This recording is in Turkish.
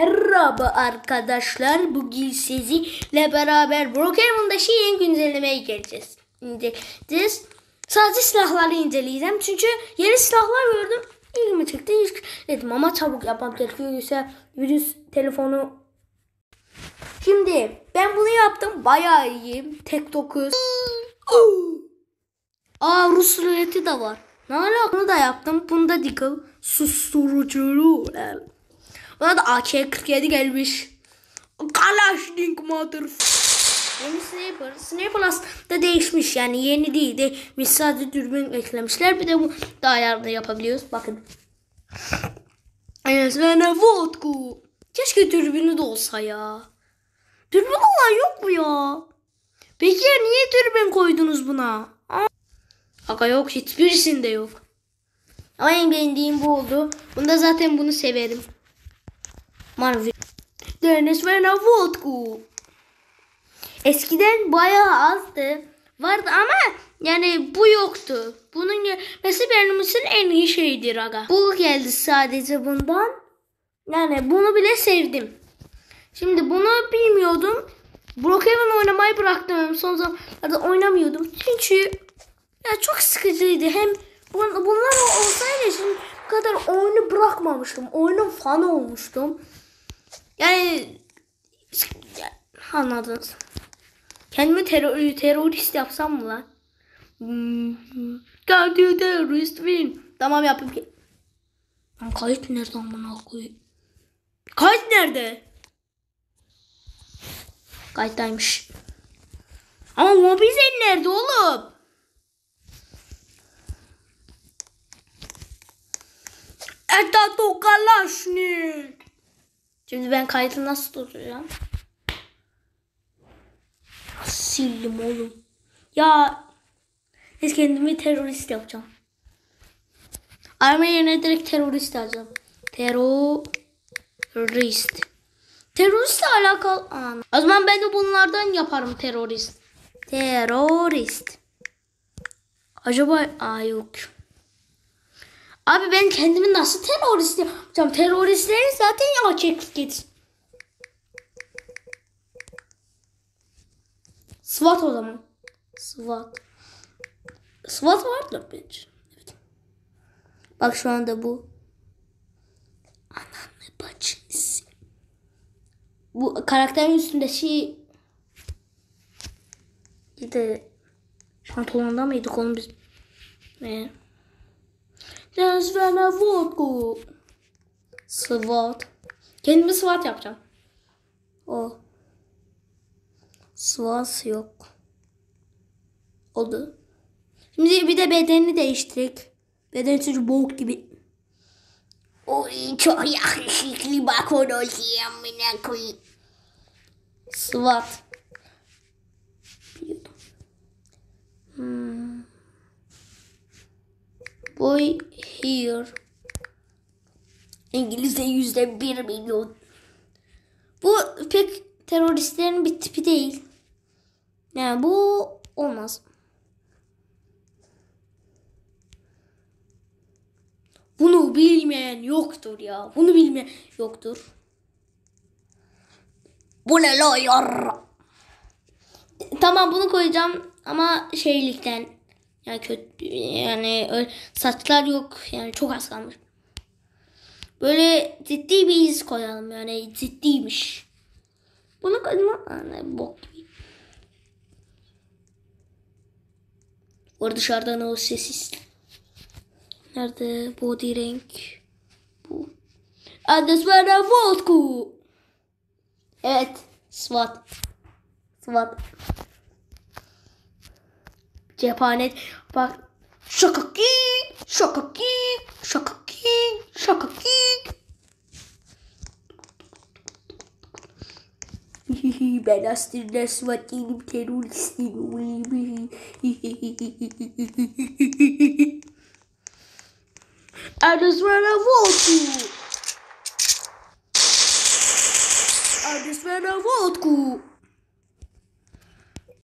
Merhaba arkadaşlar. Bugün sizinle beraber Brokeman'daki yeni güncellemeye geleceğiz. İnceleyeceğiz. Sadece silahları inceleyeceğim. Çünkü yeni silahlar gördüm. İlgimi çekti. Dedim ama çabuk yapmam gerekiyor. Yoksa virüs telefonu... Şimdi ben bunu yaptım. Bayağı iyiyim. Tek 9. Aa Rus ruleti de var. Ne alaka? Bunu da yaptım. Bunda Deagle susturuculu. Buna da AK-47 gelmiş. Kalashnik mother. Yeni Sniper. Sniper aslında değişmiş yani yeni değil de biz sadece dürbün eklemişler. Bir de bu da ayarını yapabiliyoruz. Bakın. Evet ben vodku. Keşke dürbünü de olsa ya. Dürbün olan yok mu ya? Peki ya niye dürbün koydunuz buna? Aga yok hiçbirisinde yok. Ama en beğendiğim bu oldu. Bunda zaten bunu severim. Marvel. Deniz ve vodku. Eskiden bayağı azdı. Vardı ama yani bu yoktu. Bunun gelmesi benim için en iyi şeydir aga. Bu geldi sadece bundan. Yani bunu bile sevdim. Şimdi bunu bilmiyordum. Brookhaven oynamayı bıraktım. Son zamanlarda oynamıyordum. Çünkü ya çok sıkıcıydı. Hem bunlar olsaydı şimdi bu kadar oyunu bırakmamıştım. Oyunun fanı olmuştum. Yani anladınız. Kendimi terör, terörist yapsam mı lan? You terrorist win? Tamam yapayım ki. Lan kayıt nerede amına koyayım? Kayıt nerede? Kayıttaymış. Ama mobizen nerede oğlum? Eta tokalaşnik. Şimdi ben kaydı nasıl tutacağım? Sildim oğlum. Ya biz kendimi terörist yapacağım. Arma yerine direkt terörist alacağım. Terörist. Teröristle alakalı. Aa, o zaman ben de bunlardan yaparım terörist. Terörist. Acaba aa yok. Abi ben kendimi nasıl terörist yapacağım? Teröristlerin zaten erkek git. SWAT o zaman. SWAT. SWAT vardır bence. Evet. Bak şu anda bu. Ananı bacısı. Bu karakterin üstünde şey bir de pantolonda mıydık onu biz ne? Just wanna vodka. SWAT. Kendimi SWAT yapacağım. O. SWAT yok. Oldu. Şimdi bir de bedenini değiştirdik. Beden çünkü boğuk gibi. Oy çok yakışıklı bak onu amına koyayım. SWAT. Hmm. Boy here. İngilizce yüzde bir milyon. Bu pek teröristlerin bir tipi değil. Yani bu olmaz. Bunu bilmeyen yoktur ya. Bunu bilmeyen yoktur. Bu ne la? Tamam bunu koyacağım ama şeylikten. Yani kötü yani saçlar yok yani çok az kalmış. Böyle ciddi bir iz koyalım yani ciddiymiş. Bunu koyma ne bok gibi. Var dışarıdan o sessiz. Nerede body renk? Bu. Adres bana vodku. Evet. SWAT. SWAT. Cephane. Bak. Şakaki. Şakaki. Şakaki. Şakaki. ben aslında SWAT değilim teröristim. I just wanna you. I just wanna you.